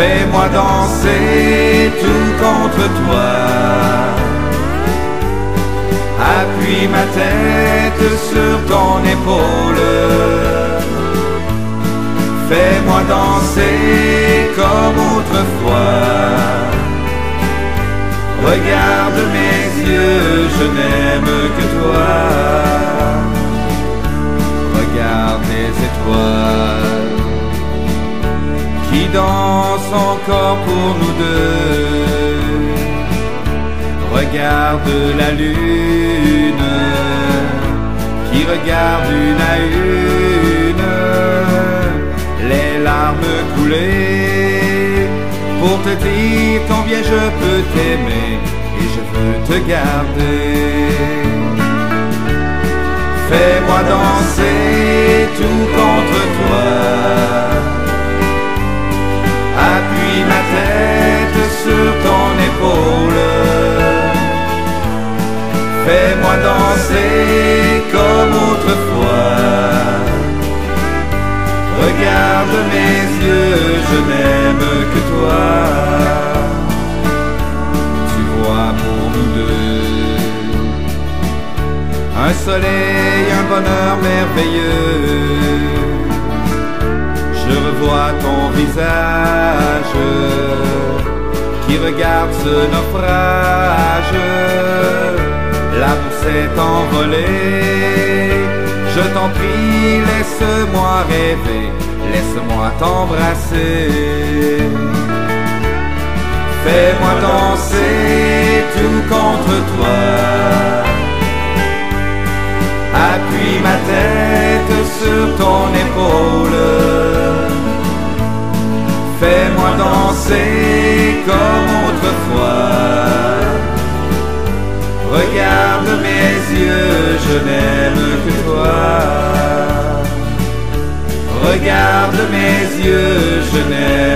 Fais-moi danser tout contre toi. Appuie ma tête sur ton épaule. Fais-moi danser comme autrefois. Regarde mes yeux, je n'aime que toi. Regarde les étoiles qui dansent encore pour nous deux. Regarde la lune qui regarde une à une les larmes couler pour te dire combien je peux t'aimer et je veux te garder. Fais-moi danser tout contre toi. Fais-moi danser comme autrefois. Regarde mes yeux, je n'aime que toi. Tu vois pour nous deux un soleil, un bonheur merveilleux. Je revois ton visage qui regarde ce naufrage diable s'est envolé. Je t'en prie, laisse-moi rêver, laisse-moi t'embrasser. Fais-moi danser tout contre toi. Appuie ma tête sur ton épaule. Fais-moi danser comme autrefois. regarde mes yeux, je n'ai